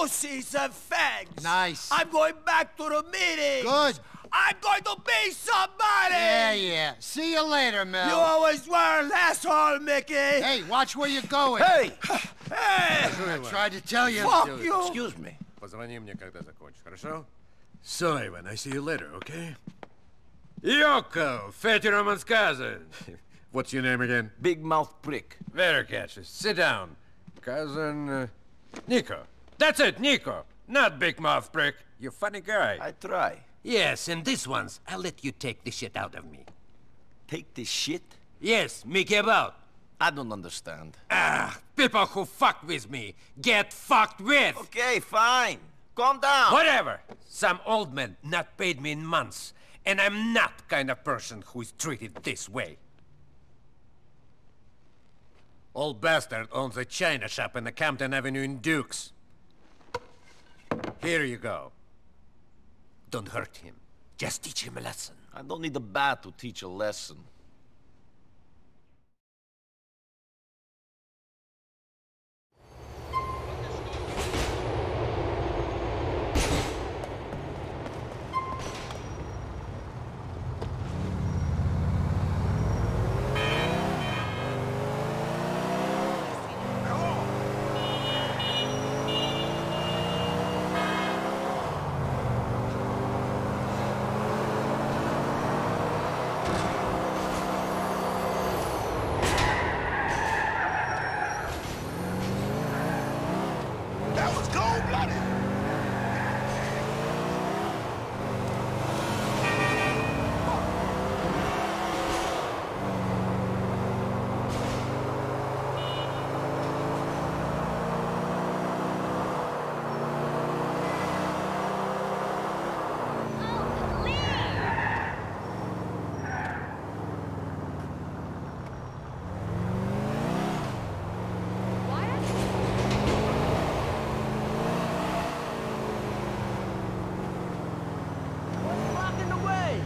pussies and fags! Nice. I'm going back to the meeting! Good. I'm going to be somebody! Yeah, yeah. See you later, Mel. You always were an asshole, Mickey! Hey, watch where you're going. Hey! hey! I tried to tell you. Fuck Dude. you! Excuse me. Позвони мне, когда закончишь, хорошо? So, Ivan, I see you later, okay? Yoko, Fetty Romanskazen. What's your name again? Big mouth prick. Very catchy. Sit down. Cousin... Uh, Nico. That's it, Nico. Not Big Mouth Prick. You funny guy. I try. Yes, and this one's, I'll let you take the shit out of me. Take this shit? Yes, Mickey about. I don't understand. Ah, people who fuck with me get fucked with. Okay, fine. Calm down. Whatever. Some old man not paid me in months, and I'm not kind of person who is treated this way. Old bastard owns a china shop in the Campton Avenue in Dukes. Here you go. Don't hurt him. Just teach him a lesson. I don't need a bat to teach a lesson. That was cold-blooded. What's blocking the way?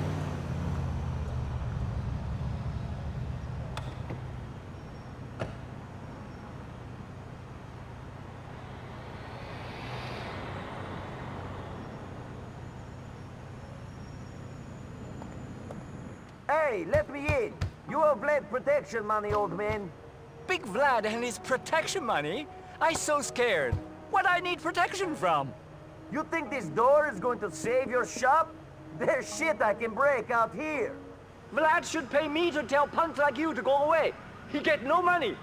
Hey, let me in. You have Vlad protection money, old man. Big Vlad and his protection money? I so scared. What I need protection from? You think this door is going to save your shop? There's shit I can break out here. Vlad should pay me to tell punks like you to go away. He get no money.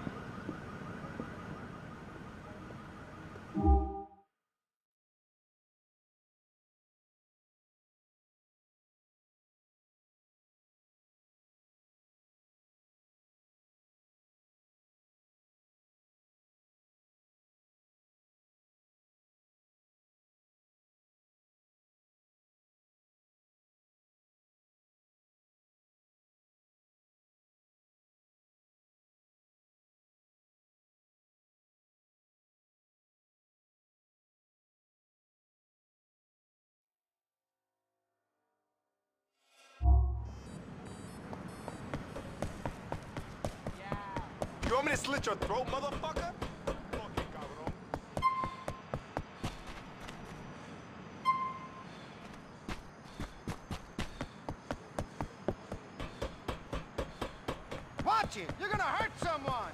You want me to slit your throat, motherfucker? Fucking cabrón. Watch it. You're gonna hurt someone.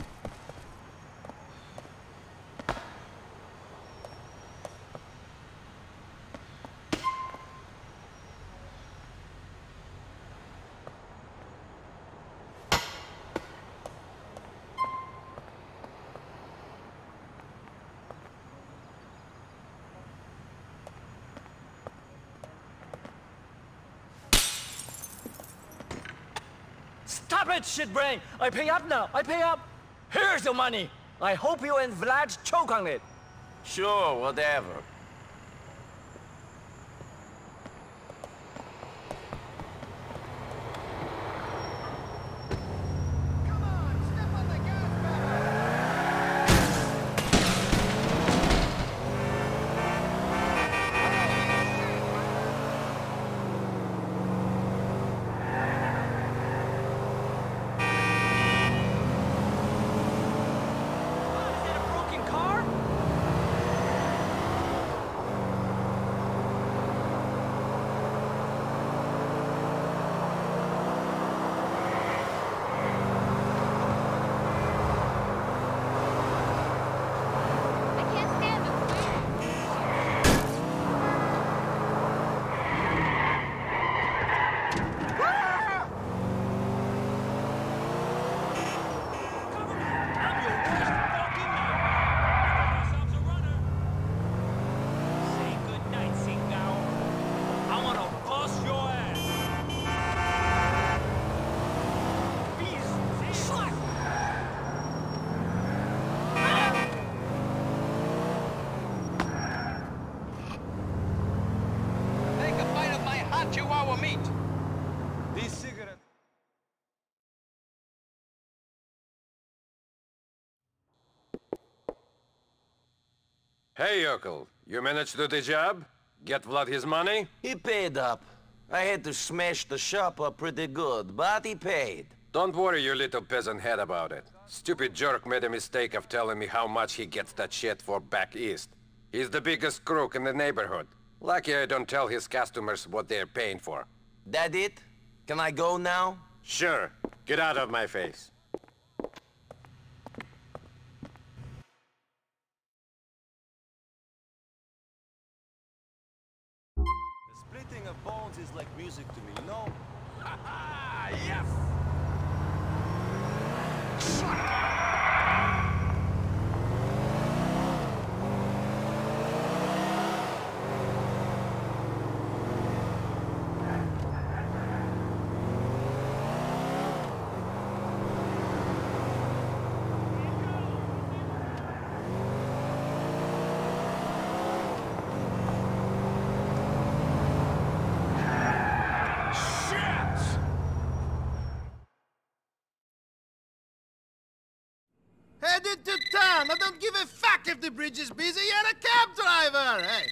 Stop it, shitbrain! I pay up now. I pay up. Here's the money. I hope you and Vlad choke on it. Sure, whatever. Come on, step on the gas pedal. Is that a broken Hey, Yokel. You managed to do the job? Get Vlad his money? He paid up. I had to smash the shop up pretty good, but he paid. Don't worry your little peasant head about it. Stupid jerk made a mistake of telling me how much he gets that shit for back east. He's the biggest crook in the neighborhood. Lucky I don't tell his customers what they're paying for. That it? Can I go now? Sure. Get out of my face. Music to me, if the bridge is busy. You're a cab driver. Hey.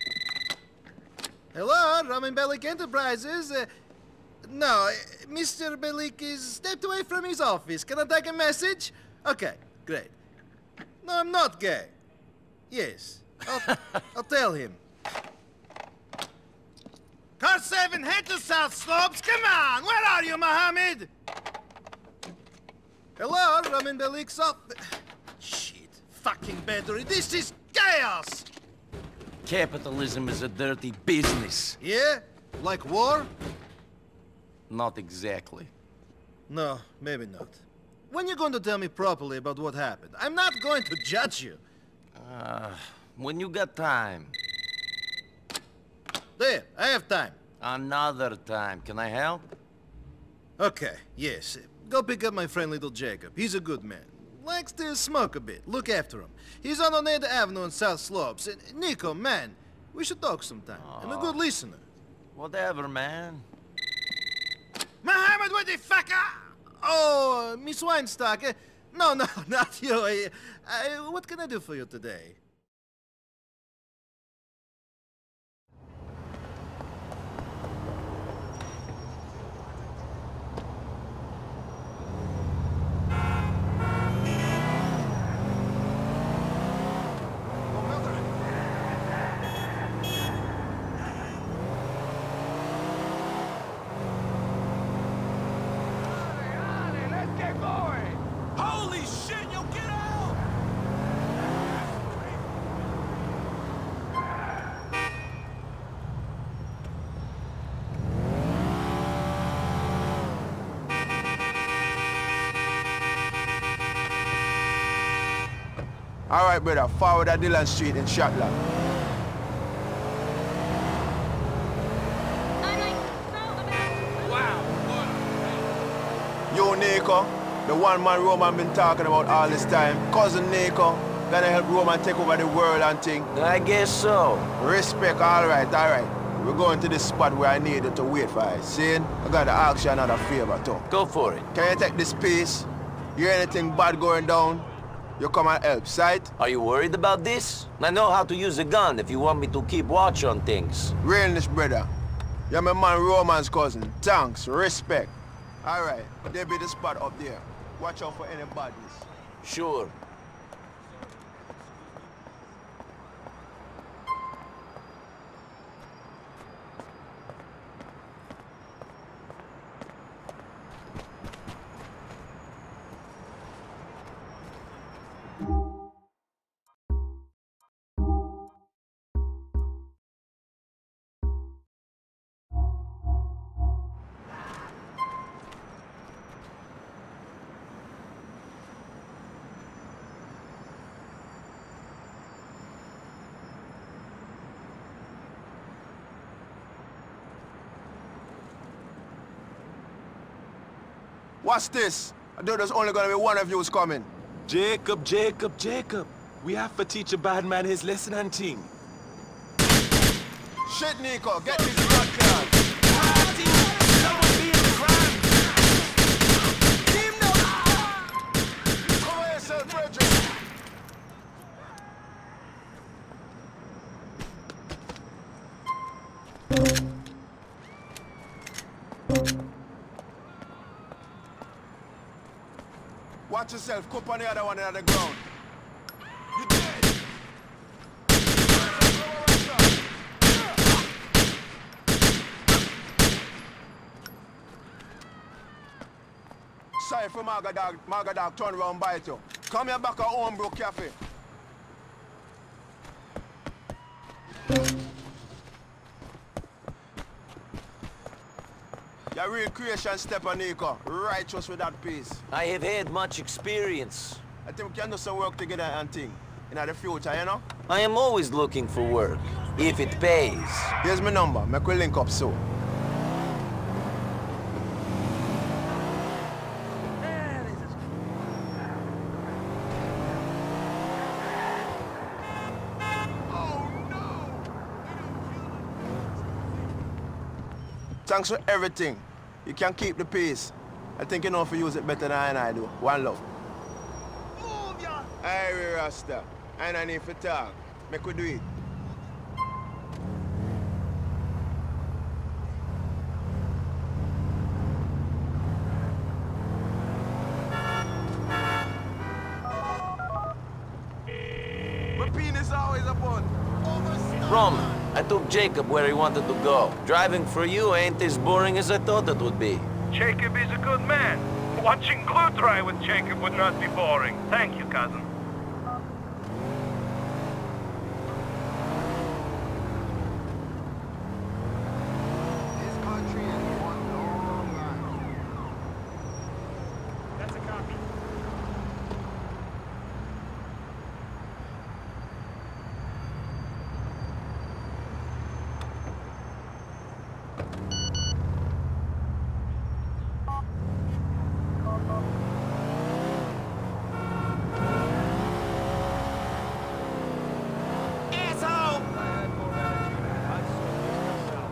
Hello, Roman Bellic Enterprises. Uh, no, uh, Mr. Bellic is stepped away from his office. Can I take a message? Okay, great. No, I'm not gay. Yes, I'll, I'll tell him. Car 7, head to South Slopes. Come on, where are you, Mohammed? Hello, Roman Bellic's off. Fucking battery. This is chaos! Capitalism is a dirty business. Yeah? Like war? Not exactly. No, maybe not. When you going to tell me properly about what happened? I'm not going to judge you. Ah, when you got time. There, I have time. Another time. Can I help? Okay, yes. Go pick up my friend little Jacob. He's a good man. Likes to smoke a bit. Look after him. He's on Oneida Avenue in South Slopes. And Nico, man, we should talk sometime. I'm a good listener. Whatever, man. Mohammed, what the fuck? Oh, Miss Weinstock. uh, No, no, not you. I, I, what can I do for you today? All right, brother. Forward at Dillon Street in Schottler. Yo, Nico, the one man Roman been talking about all this time. Cousin Nico, gonna help Roman take over the world and thing. I guess so. Respect, all right, all right. We're going to the spot where I needed to wait for it. See? I gotta ask you another favor, too. Go for it. Can you take this piece? You hear anything bad going down? You come and help, sight? Are you worried about this? I know how to use a gun if you want me to keep watch on things. Realness, brother. You're my man Roman's cousin. Thanks, respect. All right, there be the spot up there. Watch out for any badness. Sure. What's this? I thought there's only gonna be one of you's coming. Jacob, Jacob, Jacob. We have to teach a bad man his lesson and thing. Shit, Nico, get this blood Watch yourself. Cup on the other one on the ground. You dead. Sorry for Margadog. Margadog turn around bite you. Come here back at Homebrew Cafe. Your real creation, Stepanico. Righteous with that piece. I have had much experience. I think we can do some work together and thing. In the future, you know? I am always looking for work, if it pays. Here's my number. Make we link up soon. Thanks for everything. You can keep the peace. I think you know if you use it better than I do. One love. Move ya! Hey, Rasta. I don't need to talk. Make we do it. My penis always upon. Roman, I Jacob where he wanted to go. Driving for you ain't as boring as I thought it would be. Jacob is a good man. Watching glue dry with Jacob would not be boring. Thank you, cousin. This country is one long line. That's a copy. Asshole! If I had more energy, I'd sort this myself.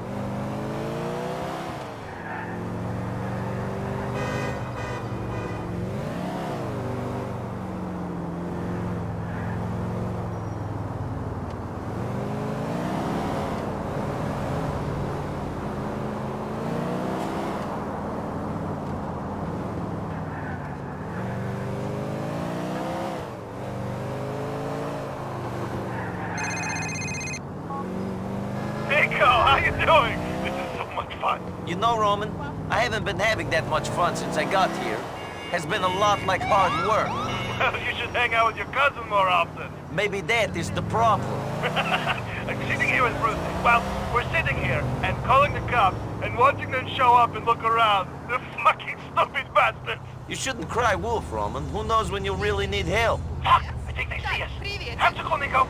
Nico, how you doing? This is so much fun. You know, Roman, I haven't been having that much fun since I got here. Has been a lot like hard work. Well, you should hang out with your cousin more often. Maybe that is the problem. I'm sitting here with Bruce. Well, we're sitting here and calling the cops and watching them show up and look around. The fucking stupid bastards. You shouldn't cry wolf, Roman. Who knows when you'll really need help? Fuck! I think they see us. Have to call Nico.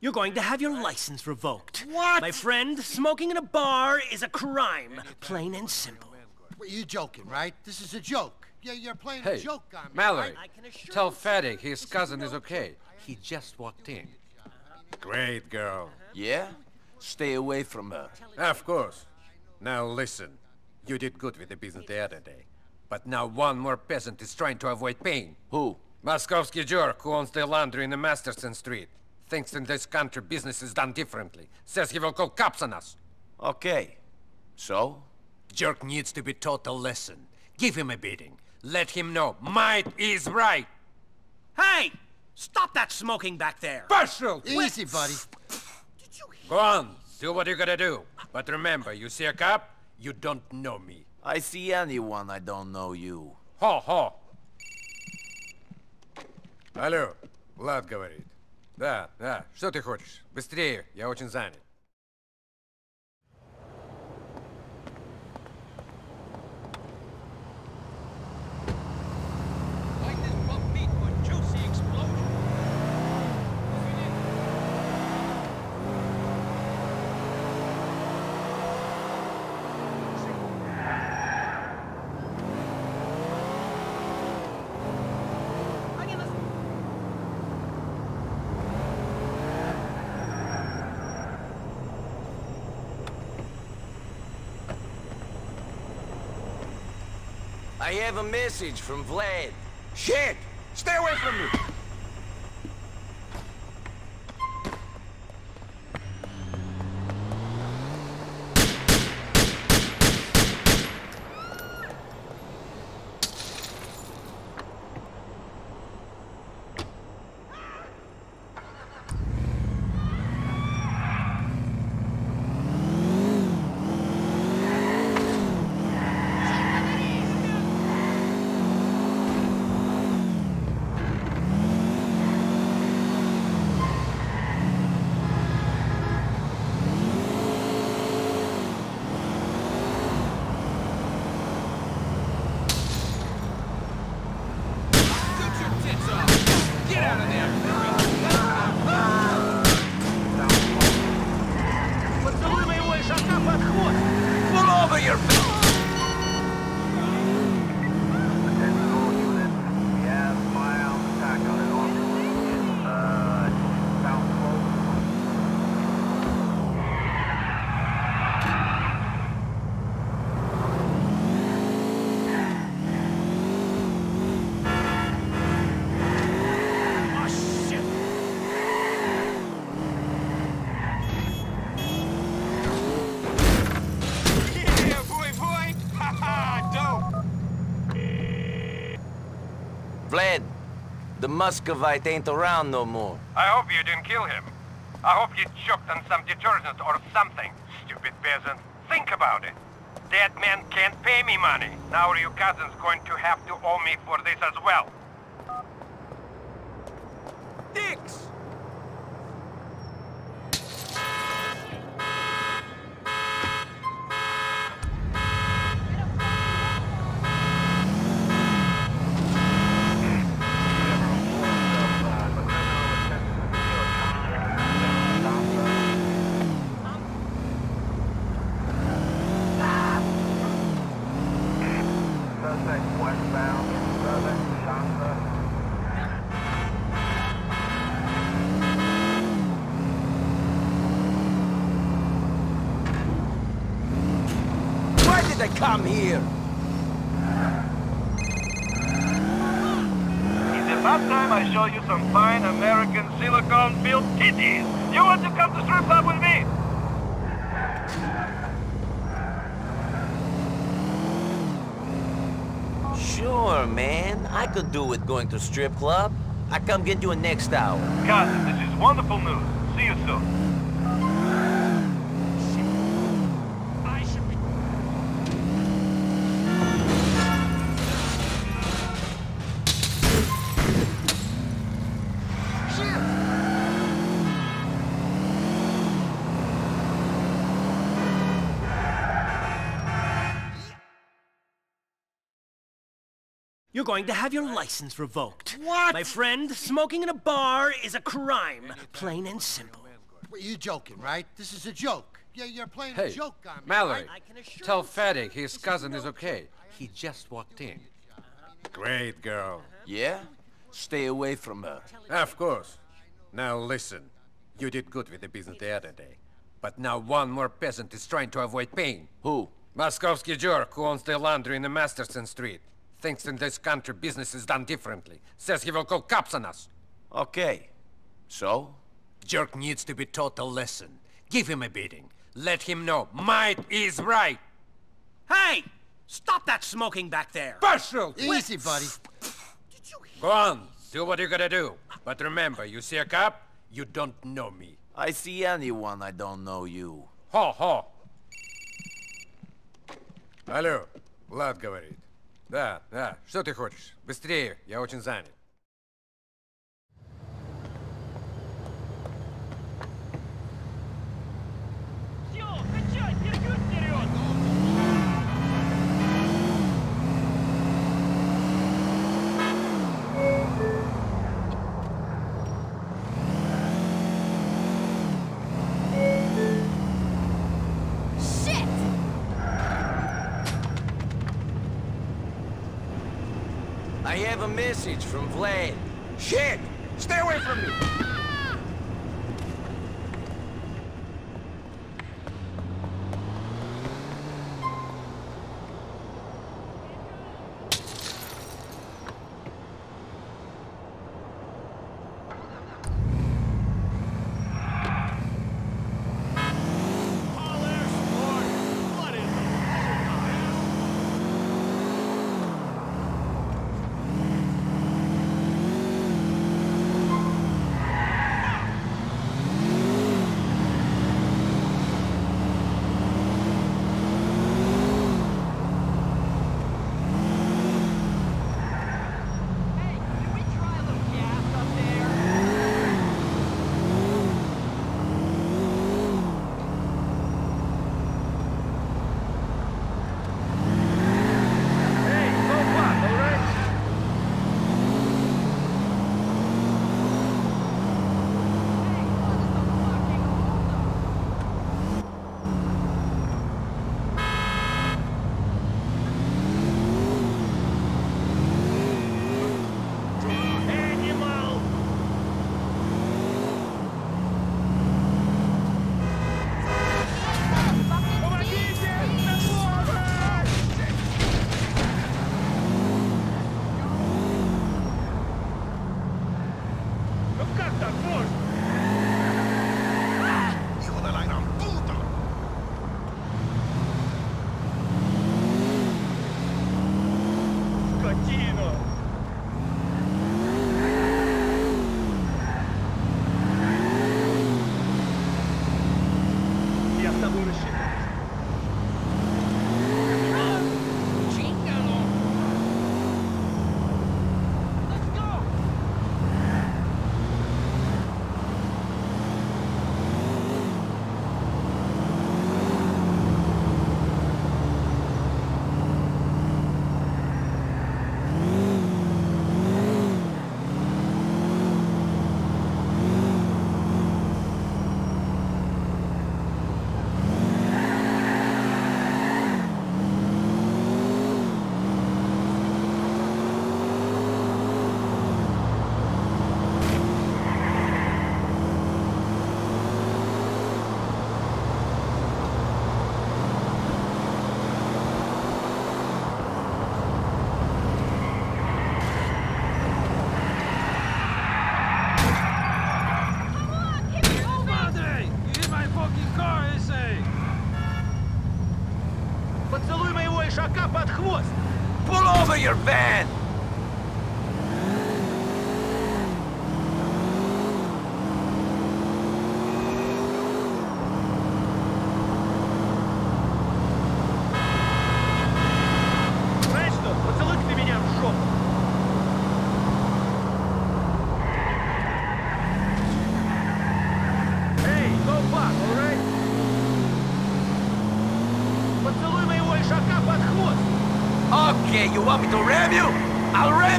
You're going to have your license revoked. What? My friend, smoking in a bar is a crime. Plain and simple. Well, you joking, right? This is a joke. Yeah, you're playing Hey, a joke on me. Mallory, I can assure tell you- Fatty his cousin is okay. He just walked in. Great girl. Yeah? Stay away from her. Of course. Now listen. You did good with the business the other day. But now one more peasant is trying to avoid pain. Who? Moskovsky jerk who owns the laundry in the Masterson Street. Thinks in this country business is done differently. Says he will call cops on us. Okay. So? Jerk needs to be taught a lesson. Give him a beating. Let him know might is right. Hey! Stop that smoking back there! Partial! Easy, buddy. Go on, do what you gotta do. But remember, you see a cop, you don't know me. I see anyone, I don't know you. Ho, ho. Алло, Влад говорит. Да, да, что ты хочешь? Быстрее, я очень занят. Have a message from Vlad. Shit! Stay away from me! The Muscovite ain't around no more. I hope you didn't kill him. I hope you choked on some detergent or something, stupid peasant. Think about it. That man can't pay me money. Now your cousins going to have to owe me for this as well? Dicks! Why did they come here? It's about time I show you some fine American silicone-filled titties. You want to come to strip club with me? Sure, man. I could do with going to strip club. I come get you in next hour. Cousin, this is wonderful news. Going to have your license revoked. What? My friend, smoking in a bar is a crime. Plain and simple. Well, you joking, right? This is a joke. Yeah, you're playing Hey, a joke on me. Mallory, right? tell Fatty his cousin is okay. He just walked in. Great girl. Yeah? Stay away from her. Of course. Now listen. You did good with the business the other day. But now one more peasant is trying to avoid pain. Who? Moskovsky jerk who owns the laundry in the Masterson Street. Thinks in this country business is done differently. Says he will call cops on us. Okay. So? Jerk needs to be taught a lesson. Give him a beating. Let him know might is right. Hey! Stop that smoking back there! Partial! Easy, buddy. Go on. Do what you gotta do. But remember, you see a cop, you don't know me. I see anyone, I don't know you. Хо, хо. Алло, Влад говорит. Да, да, что ты хочешь? Быстрее, я очень занят. Have a message from Vlad. Shit! Stay away from me!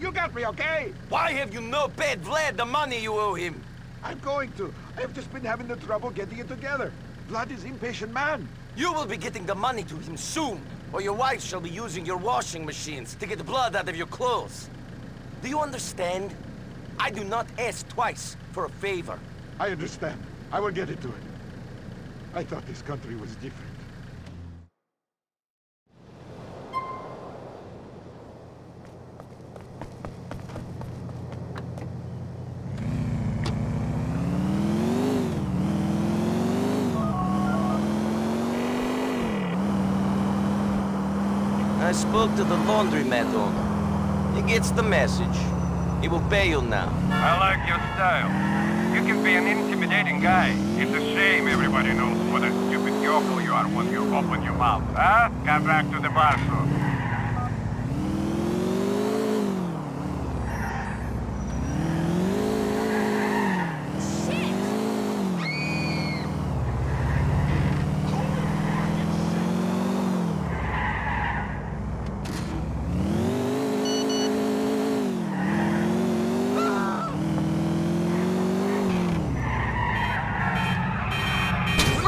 You got me, okay? Why have you not paid Vlad the money you owe him? I'm going to. I've just been having the trouble getting it together. Vlad is impatient man. You will be getting the money to him soon, or your wife shall be using your washing machines to get blood out of your clothes. Do you understand? I do not ask twice for a favor. I understand. I will get it to him. I thought this country was different. Spoke to the laundromat owner. He gets the message. He will pay you now. I like your style. You can be an intimidating guy. It's a shame everybody knows what a stupid yokel you are when you open your mouth, huh? Come back to the bar soon.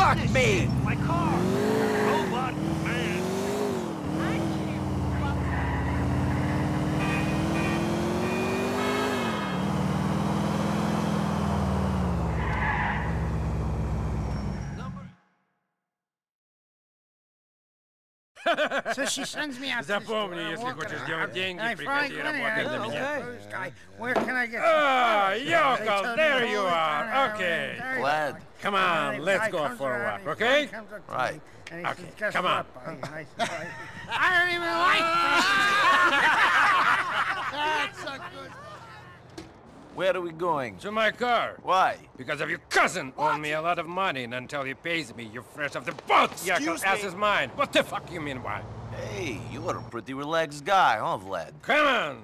Fuck me! My car! Robot man! So she sends me out to the Запомни, store, если walking хочешь around, делать деньги, and I приходи find работать Glenn, на I меня. go, "This guy, Where can I get some Ah, flowers?" They yokel, tell me there to you hold it are. down, Okay. there you Glad. go. Come And on, the let's guy go comes for a around, walk, he okay? comes up to Right. me, and he Okay, says, "Guess come on." what, buddy?" And I said, I don't even like That's a good Where are we going? To my car. Why? Because of your cousin owed me a lot of money, and until he pays me, you're fresh off the boat. Yakel Excuse ass me? is mine. What the fuck you mean why? Hey, you are a pretty relaxed guy, huh, Vlad? Come on!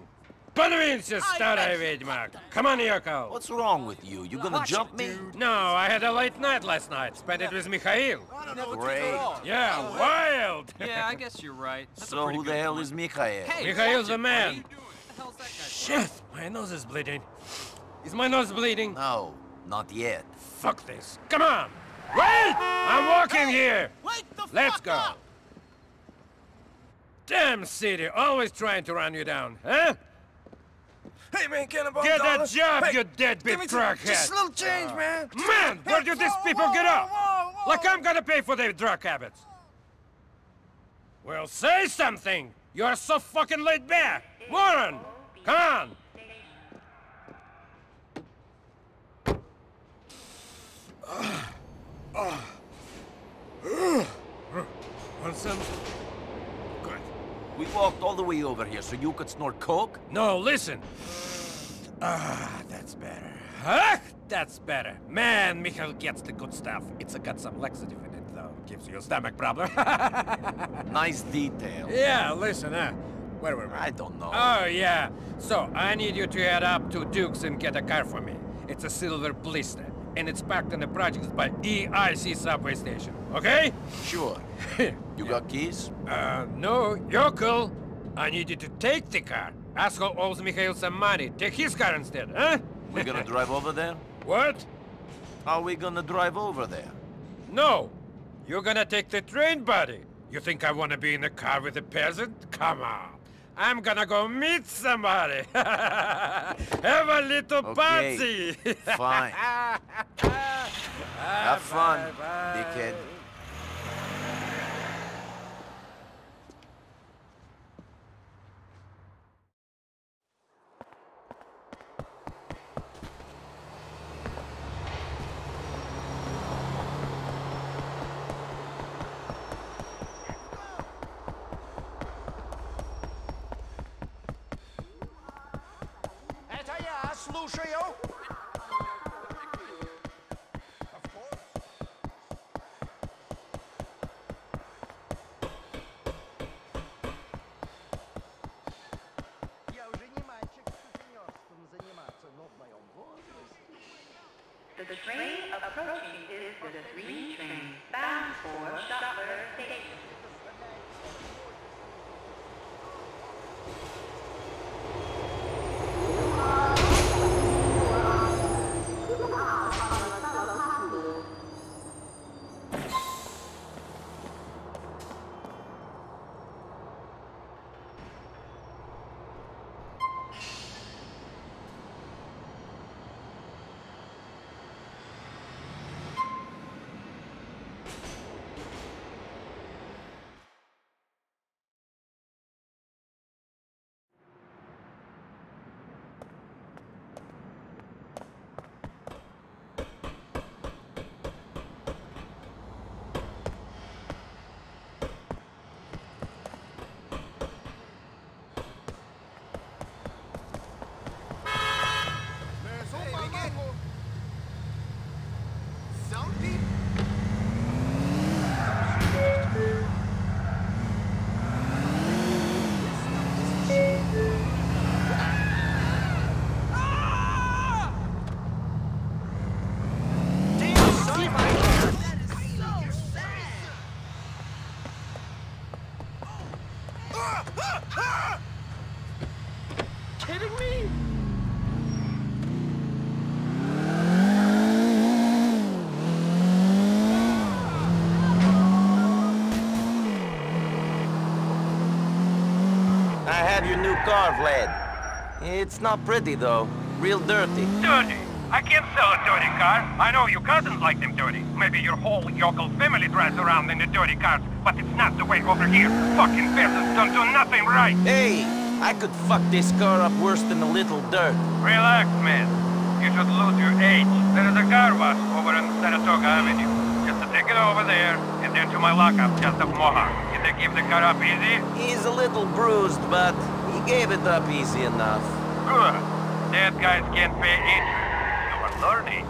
Подвинься, старая ведьма! Come on, Yoko! What's wrong with you? You gonna jump me? No, I had a late night last night. Spent it with Mikhail. Great. Yeah, wild! Yeah, I guess you're right. That's a So pretty who the good hell one. is Mikhail? Hey, Mikhail's watch the it, man. buddy. What the hell's that guy? Shit! My nose is bleeding. Is my nose bleeding? No, not yet. Fuck this. Come on! Wait! I'm walking here! Wait the Let's fuck go! up! Damn city, always trying to run you down, huh? Hey man, Cannonball Get a Dollar. job, Hey, you deadbeat give me some- crackhead! Just a little change, uh, man. Man, where do these people get off? whoa, whoa. Like I'm gonna pay for their drug habits. Well, say something! You're so fucking laid back! Warren! Come on! Some? Good. We walked all the way over here so you could snort coke? No, listen. Ah, that's better. Huh? That's better. Man, Michael gets the good stuff. It's got some laxative in it, though. Gives you a stomach problem. Nice detail. yeah, listen, huh? Where were we? I don't know. Oh, yeah. So, I need you to head up to Duke's and get a car for me. It's a silver Blista, and it's parked in the projects by EIC subway station, okay? Sure. You got keys? Uh, no, Yokel. I need you to take the car. Asshole owes Mikhail some money. Take his car instead, huh? We're gonna drive over there? What? Are we gonna drive over there? No. You're gonna take the train, buddy. You think I wanna be in the car with a peasant? Come on. I'm gonna go meet somebody. Have a little Okay, party. fine. Have fun, dickhead. Я, have your new car, Vlad. It's not pretty, though. Real dirty. Dirty? I can't sell a dirty car. I know your cousins like them dirty. Maybe your whole yokel family drives around in the dirty cars, but it's not the way over here. Fucking peasants don't do nothing right. Hey, I could fuck this car up worse than a little dirt. Relax, man. You should lose your age. There is a car wash over on Saratoga Avenue. Just to take it over there, and then to my lockup just up Mohawk. They give the car up easy? He's a little bruised, but he gave it up easy enough. Good. Dead guys can't pay interest. You are learning.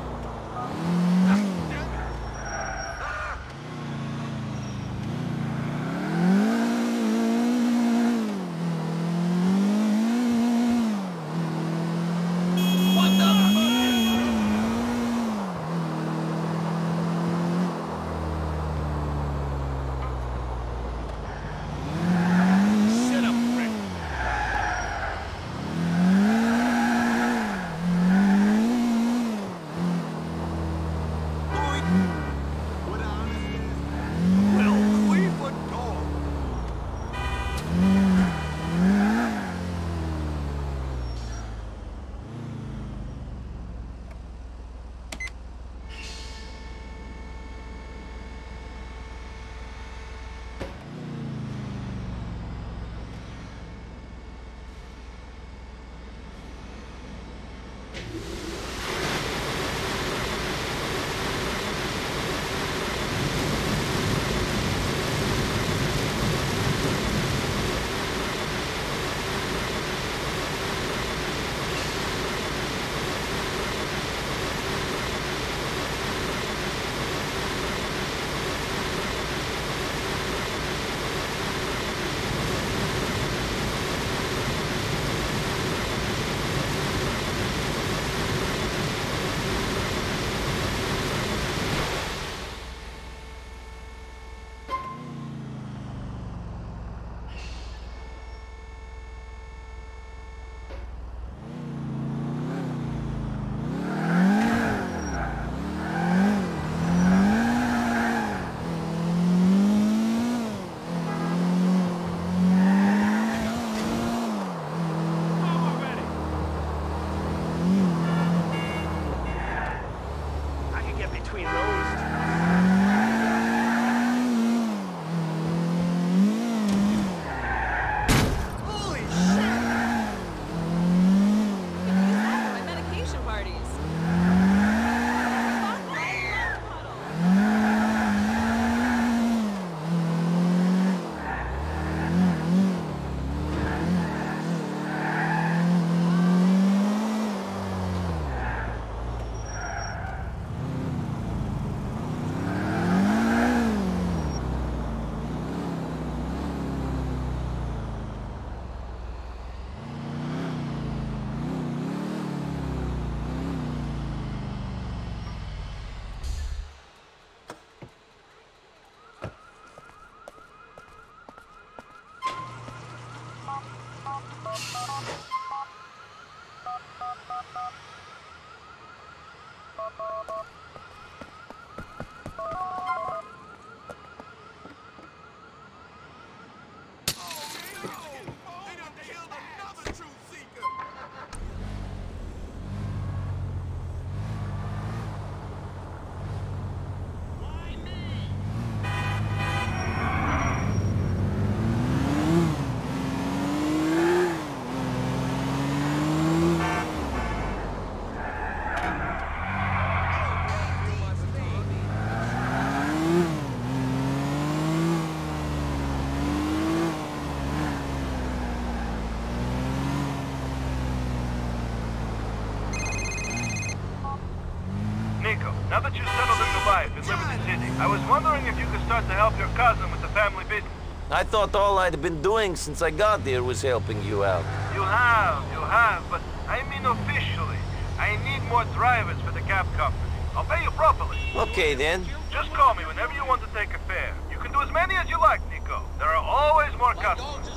Thought all I'd been doing since I got here was helping you out. You have, you have, but I mean officially. I need more drivers for the cab company. I'll pay you properly. Okay, then. Just call me whenever you want to take a fare. You can do as many as you like, Nico. There are always more customers.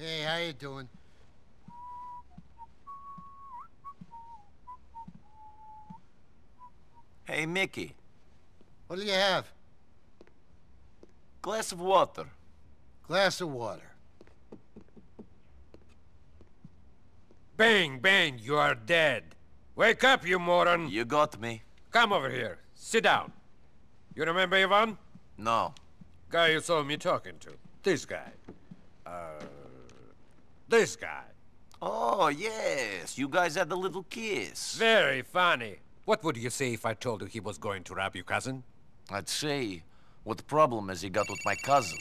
Hey, how you doing? Hey, Mickey. What do you have? Glass of water. Glass of water. Bang, bang, you are dead. Wake up, you moron. You got me. Come over here. Sit down. You remember Ivan? No. Guy you saw me talking to. This guy. Uh, this guy. Oh, yes. You guys had the little kiss. Very funny. What would you say if I told you he was going to rob your cousin? I'd say, what problem has he got with my cousin?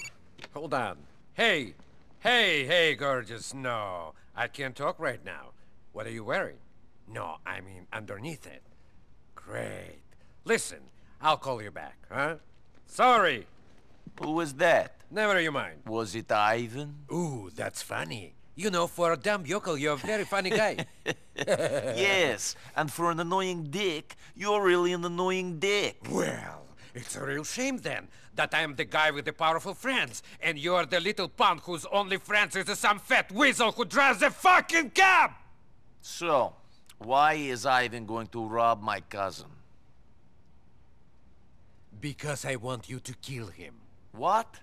Hold on. Hey, hey, hey, gorgeous. No, I can't talk right now. What are you wearing? No, I mean underneath it. Great. Listen, I'll call you back, huh? Sorry. Who was that? Never you mind. Was it Ivan? Ooh, that's funny. You know, for a dumb yokel, you're a very funny guy. yes, and for an annoying dick, you're really an annoying dick. Well, it's a real shame then that I'm the guy with the powerful friends, and you're the little punk whose only friends is some fat weasel who drives a fucking cab! So, why is Ivan going to rob my cousin? Because I want you to kill him. What?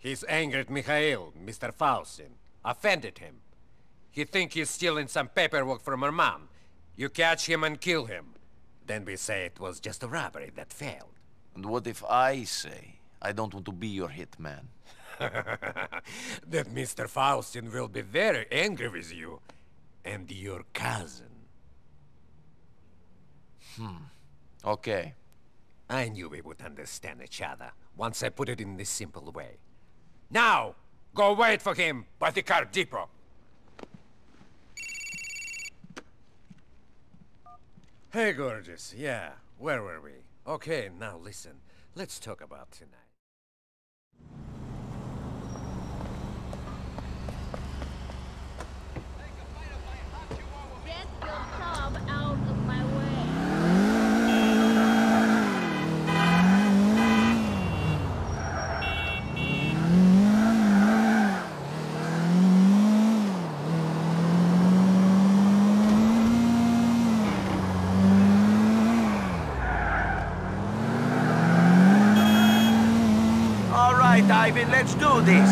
He's angered Mikhail, Mr. Faustin. Offended him. He think he's stealing some paperwork from her mom. You catch him and kill him. Then we say it was just a robbery that failed. And what if I say I don't want to be your hitman? that Mr. Faustin will be very angry with you. And your cousin. Hmm. Okay. I knew we would understand each other once I put it in this simple way. Now, go wait for him by the car depot. Hey, gorgeous. Yeah, where were we? Okay, now listen. Let's talk about tonight. Get your thumb out of my way. All right, Ivan, let's do this.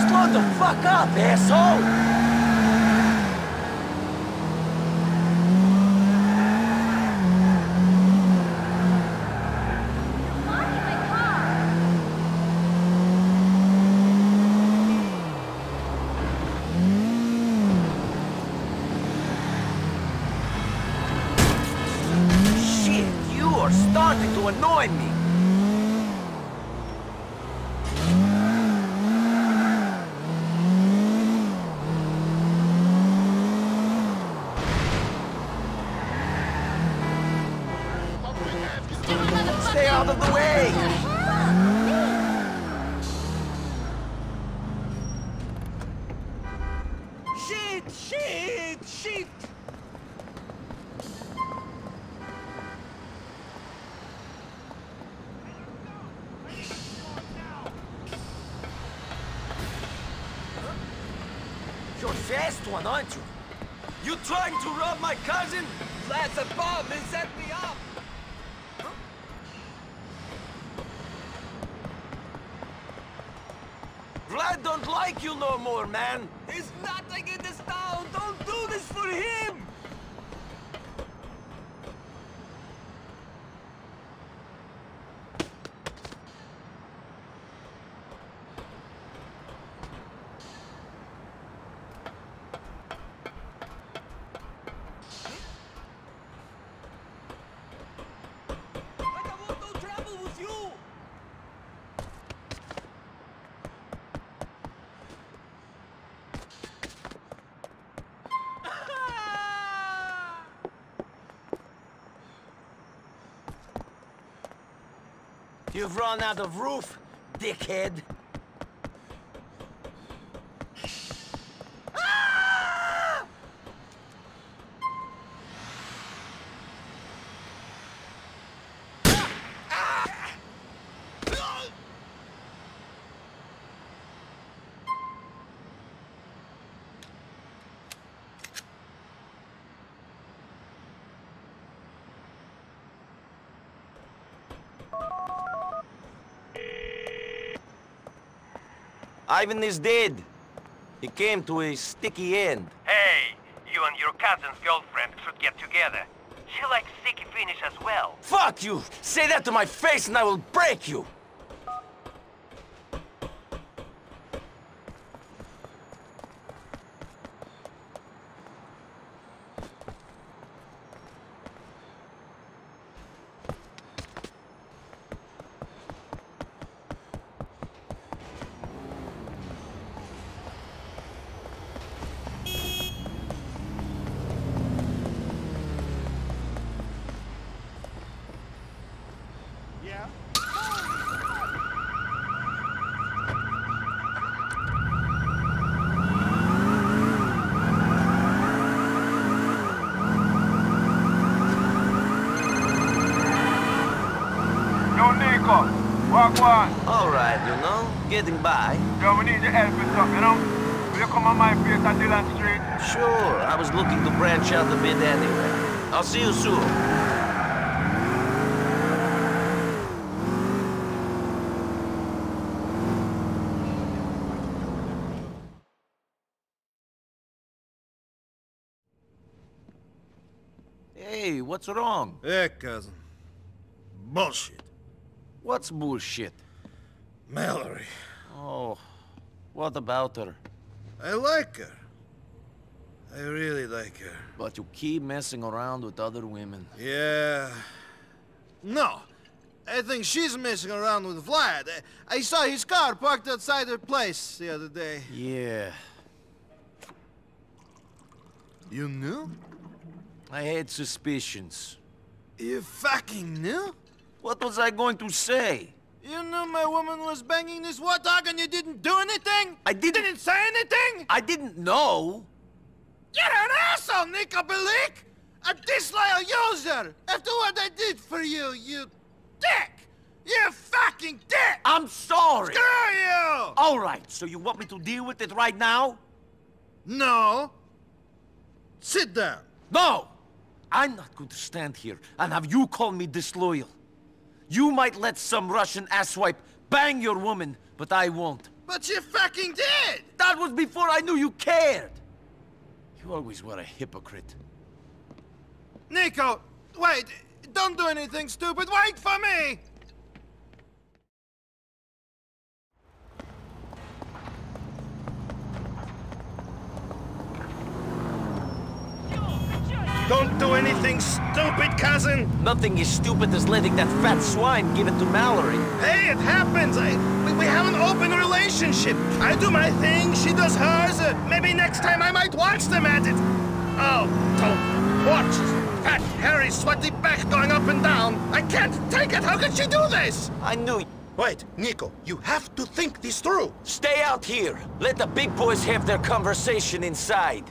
Slow the fuck up, asshole! Shit, you are starting to annoy me. Still another out of the way! Shit! Shit! Shit! You're fast one, aren't you? You trying to rob my cousin? That's a bomb! They set me up! Vlad don't like you no more, man. He's nothing in this town! Don't do this for him! Run out of roof, dickhead. Ivan is dead. He came to a sticky end. Hey, you and your cousin's girlfriend should get together. She likes sticky finish as well. Fuck you! Say that to my face and I will break you! Yeah? Yo, Nico, walk one. Alright, you know, getting by. Yo, we need your help with something, you know? Will you come on my place at Dillon Street? Sure, I was looking to branch out a bit anyway. I'll see you soon. Hey, what's wrong? Yeah, cousin. Bullshit. What's bullshit? Mallory. Oh, what about her? I like her. I really like her. But you keep messing around with other women. Yeah. No. I think she's messing around with Vlad. I I saw his car parked outside her place the other day. Yeah, You knew? I had suspicions. You fucking knew? What was I going to say? You knew my woman was banging this warthog and you didn't do anything? I didn't. Didn't say anything? I didn't know. You're an asshole, Nico Bellic! A disloyal user! After what I did for you, you dick! You fucking dick! I'm sorry. Screw you! All right, so you want me to deal with it right now? No. Sit down. No! I'm not going to stand here and have you call me disloyal. You might let some Russian asswipe bang your woman, but I won't. But you fucking did! That was before I knew you cared. You always were a hypocrite. Nico, wait! Don't do anything stupid! Wait for me! Don't do anything stupid, cousin! Nothing is stupid as letting that fat swine give it to Mallory. Hey, it happens! I, we, we have an open relationship. I do my thing, she does hers. Uh, maybe next time I might watch them at it. Oh, don't watch. fat, hairy, sweaty back going up and down. I can't take it. How could she do this? I knew. Wait, Nico, you have to think this through. Stay out here. Let the big boys have their conversation inside.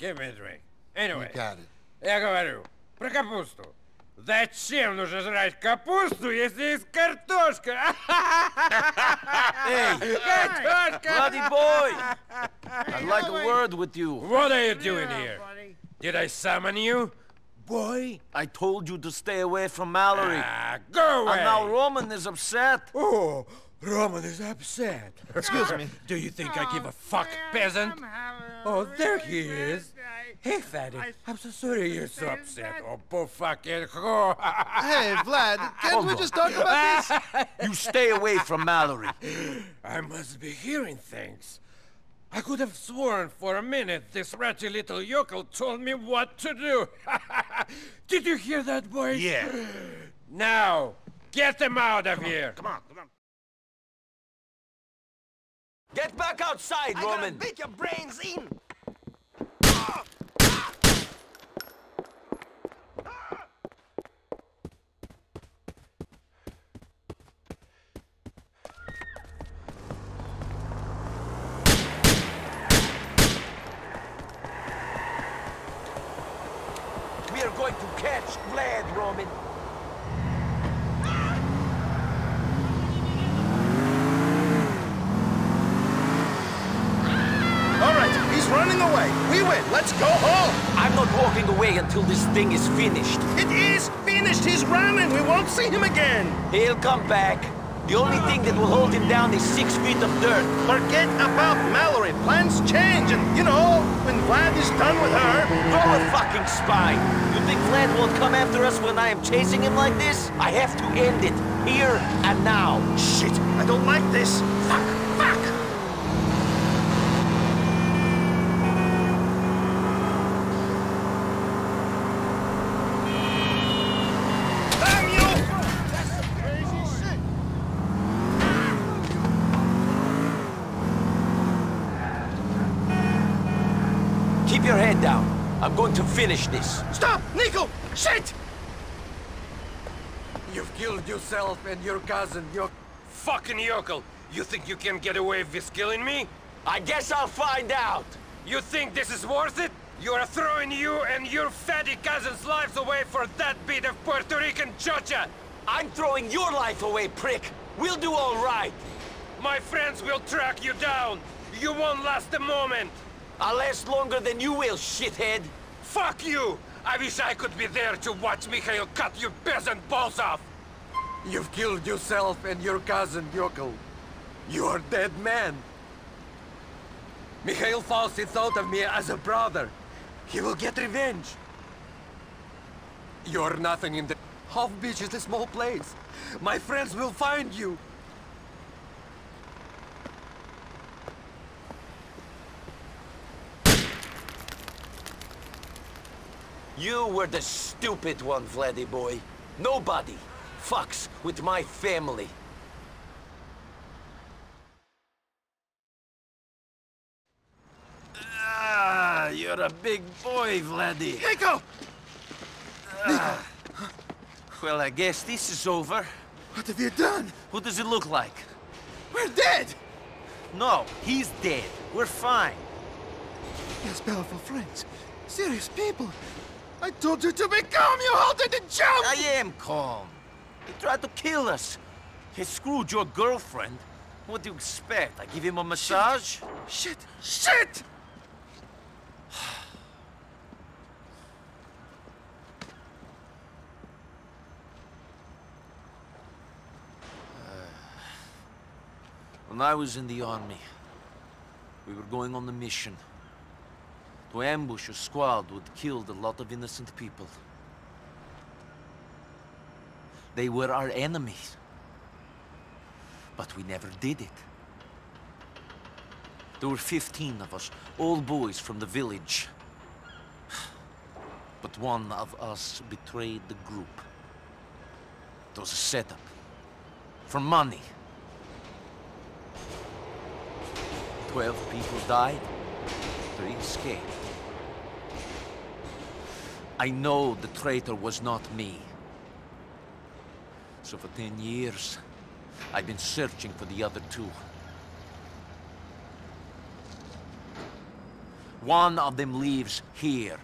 Give me a drink. Anyway. You got it. Я говорю, про капусту. Зачем нужно жрать капусту, если есть картошка? Hey, картошка! bloody boy! I'd like a word with you. What are you doing here? Did I summon you? Boy, I told you to stay away from Mallory. Ah, go away! And now Roman is upset. Oh, Roman is upset. Excuse me. Do you think I give a fuck, peasant? Oh, there he is. Hey, fatty, I'm so sorry you're so upset. Oh, poor fucking whore. Hey, Vlad, can't Hold we just talk about this? You stay away from Mallory. I must be hearing things. I could have sworn for a minute this ratty little yokel told me what to do. Did you hear that, boys? Yeah. Now, get them out of here. Come on, come on. Get back outside, Roman. I gotta beat your brains in. We are going to catch Vlad, Roman. All right, he's running away. We win. Let's go home. I'm not walking away until this thing is finished. It is finished. He's running. We won't see him again. He'll come back. The only thing that will hold him down is six feet of dirt. Forget about Mallory. Plans change, and you know, when Vlad is done with her. You're a fucking spy. You think Vlad won't come after us when I am chasing him like this? I have to end it. Here and now. Shit, I don't like this. Fuck, fuck. Damn you! That's some crazy shit. Keep your head down. I'm going to finish this. Stop, Nico! Shit! You've killed yourself and your cousin, you fucking yokel. You think you can get away with killing me? I guess I'll find out. You think this is worth it? You are throwing you and your fatty cousin's lives away for that bit of Puerto Rican chocha! I'm throwing your life away, prick. We'll do all right. My friends will track you down! You won't last a moment! I'll last longer than you will, shithead. Fuck you! I wish I could be there to watch Mikhail cut your peasant balls off! You've killed yourself and your cousin, Yokel. You are dead man. Mikhail Faustin thought of me as a brother. He will get revenge. You're nothing in the... Hove Beach is a small place. My friends will find you. You were the stupid one, Vladdy boy. Nobody fucks with my family. Ah, you're a big boy, Vladdy. Nico! Ah. Well, I guess this is over. What have you done? What does it look like? We're dead! No, he's dead. We're fine. Yes, powerful friends. Serious people. I told you to be calm, you halted the jumped! I am calm. He tried to kill us. He screwed your girlfriend. What do you expect? I give him a massage? Shit! Shit! When I was in the army, we were going on the mission to ambush a squad would kill a lot of innocent people. They were our enemies. But we never did it. There were 15 of us, all boys from the village. But one of us betrayed the group. It was a setup. For money. Twelve people died. Three escaped. I know the traitor was not me. So for ten years, I've been searching for the other two. One of them lives here.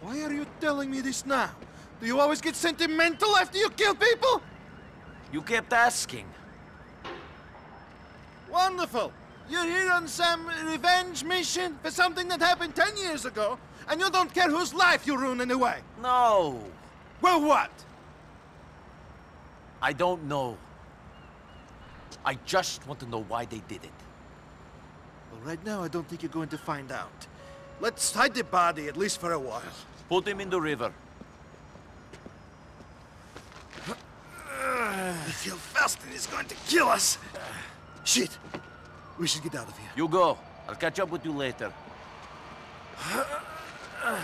Why are you telling me this now? Do you always get sentimental after you kill people? You kept asking. Wonderful. You're here on some revenge mission for something that happened ten years ago, and you don't care whose life you ruin anyway. No. Well, what? I don't know. I just want to know why they did it. Well, right now, I don't think you're going to find out. Let's hide the body, at least for a while. Put him in the river. I feel Faustin is going to kill us. Shit. We should get out of here. You go. I'll catch up with you later. My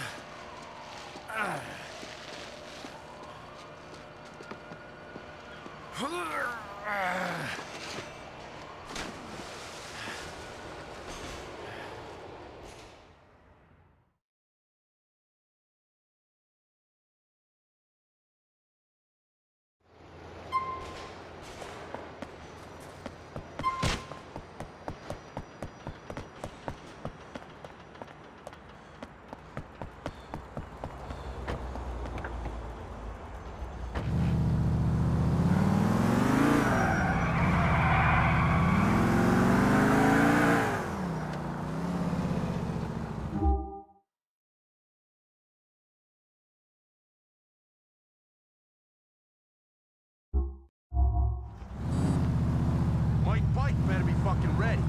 bike better be fucking ready.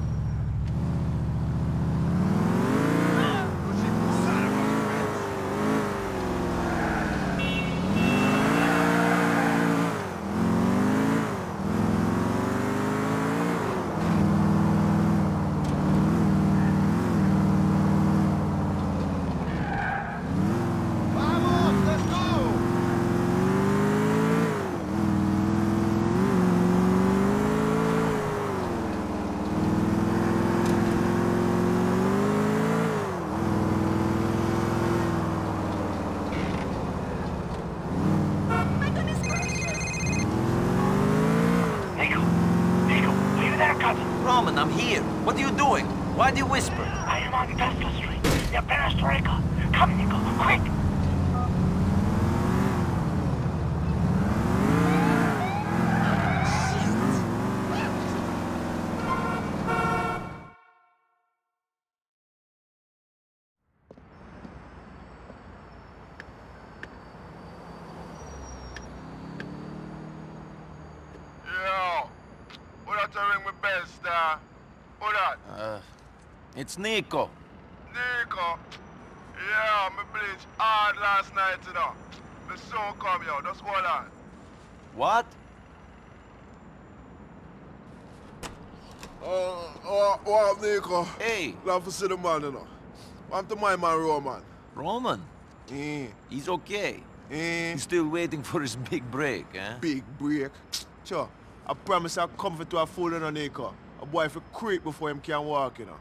Vamos, let's go! Nico! Nico! Are you there, cousin? Roman, I'm here. What are you you whisper? I am on Tesla Street. Near Perestroika. Come, Nico, quick! Yo, who that a ring my bell star? Who that? Uh, it's Nico. Nico. Yeah, me bleach hard last night, you know. The sun come, yo. Just hold on. What? Oh, oh, what up, Nico? Hey. Love to see the man, you know. Want to my man, Roman. Roman? Eh. He's okay. Eh. He's still waiting for his big break, eh? Big break. Sure. I promise I'll comfort to a fool, you know, Nico. A boy for creep before him can walk, you know.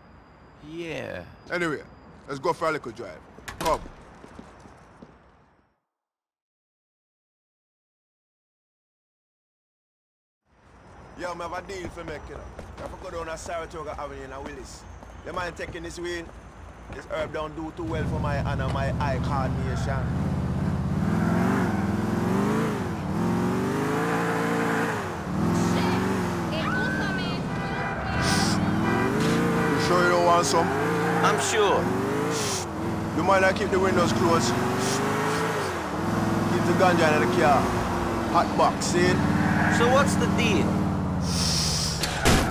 Yeah. Anyway, let's go for a little drive. Come. Yo, I have a deal for make, you know. I have to go down to Saratoga Avenue in Willis. The man taking this way, this herb don't do too well for my honor, my eye coordination. You sure you don't want some? I'm sure. You mind I keep the windows closed? Keep the ganja in the car. Hot box, see it? So what's the deal?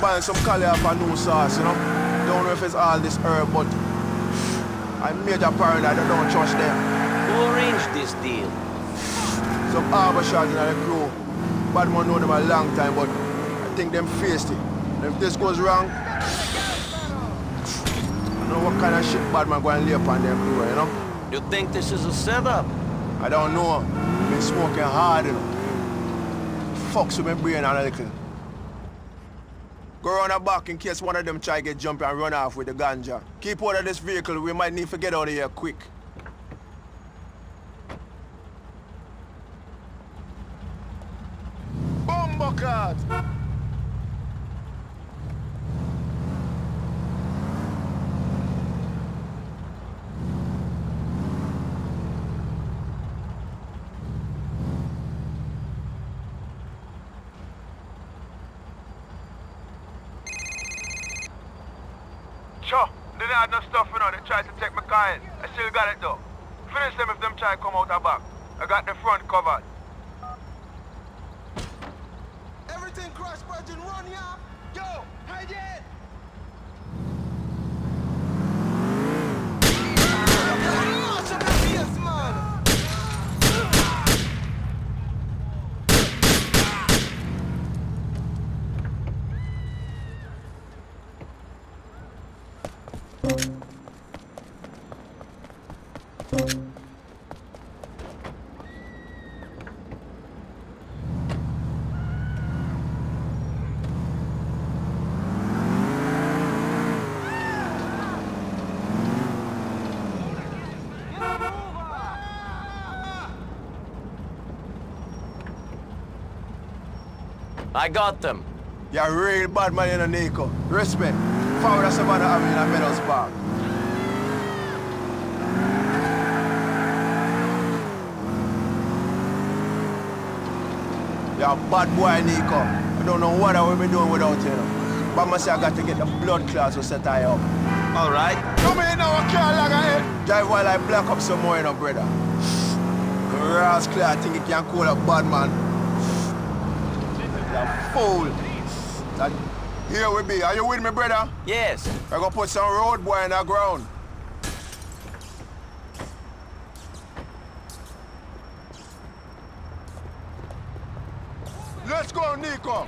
Buying some collie off a new sauce, you know? Don't know if it's all this herb, but I'm major paranoid, I don't trust them. Who arranged this deal? Some harbor shot in the crew. Bad man know them a long time, but I think them faced it. And if this goes wrong, I don't know what kind of shit bad man going to lay upon them crew, you know? You think this is a setup? I don't know. I've Been smoking hard, you know. Fucks with my brain and a little. Go around the back in case one of them try to get jump and run off with the ganja. Keep out of this vehicle, we might need to get out of here quick. Bumblecart! Sure, they didn't have no stuff, you know. They tried to I still got it though. Finish them if them try come out the back. I got the front covered. Everything cross Virgin, run yeah! Yo, hide it! I got them. You're a real bad man, you know, Nico. Respect. Forward us about the avenue in Meadows Park. You're a bad boy, Nico. I don't know what I will be doing without you. know. But I say I got to get the blood clots to set I up. All right. Come in now, I can't lag ahead. Drive while I black up some more, you know, brother. Rascal, I think you can call a bad man. Fool. That, here we be. Are you with me, brother? Yes. I gonna put some road boy in the ground. Let's go, Nico.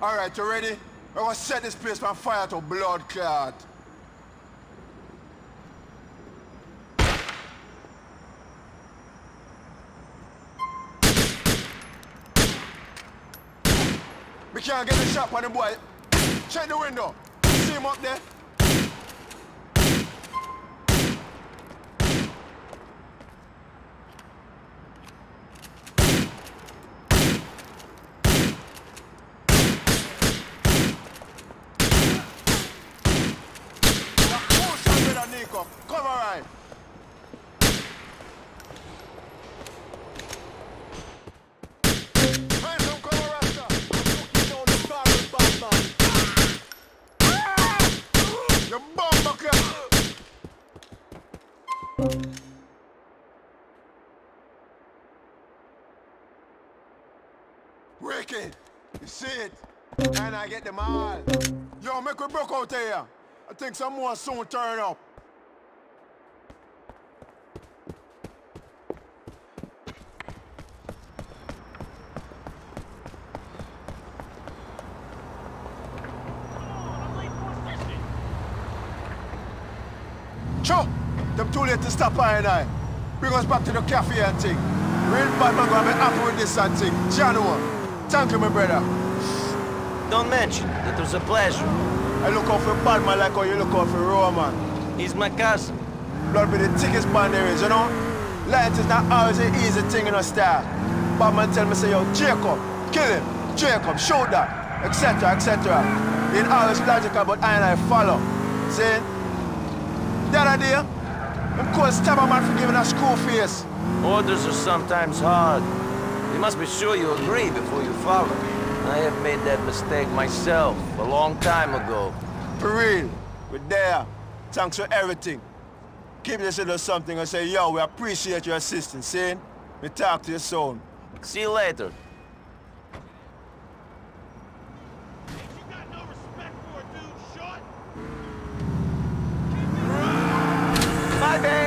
All right, you ready? We're gonna set this place on fire to blood clot. Can't get the shot on the boy. Check the window. See him up there? Nico. Cover right. And I get them all. Yo, make we broke out here. I think some more soon turn up. Sure, them too late to stop I and I. Bring us back to the cafe and thing. Real bad man gonna be happy with this and thing. Jano, thank you, my brother. Don't mention it. It was a pleasure. I look out for bad man like how you look out for Roman. He's my cousin. Blood be the thickest band there is, you know? Light is not always an easy thing in a style. Bad man tell me say, yo, Jacob, kill him. Jacob, shoot that, etc., etc. In always logical, but I and I follow. See? That idea? Them cold stab a man for giving a screw face. Orders are sometimes hard. You must be sure you agree before you follow. I have made that mistake myself a long time ago. For real, we're there. Thanks for everything. Keep this little something and say, yo, we appreciate your assistance, see? We talk to you soon. See you later. Bye, babe!